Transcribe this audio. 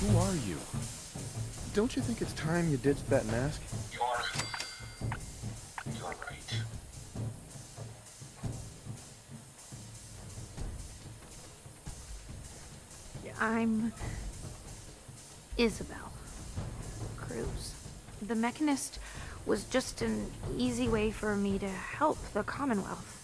Who are you? Don't you think it's time you ditched that mask? You're... You're right. I'm... Isabel. Cruz. The Mechanist was just an easy way for me to help the Commonwealth.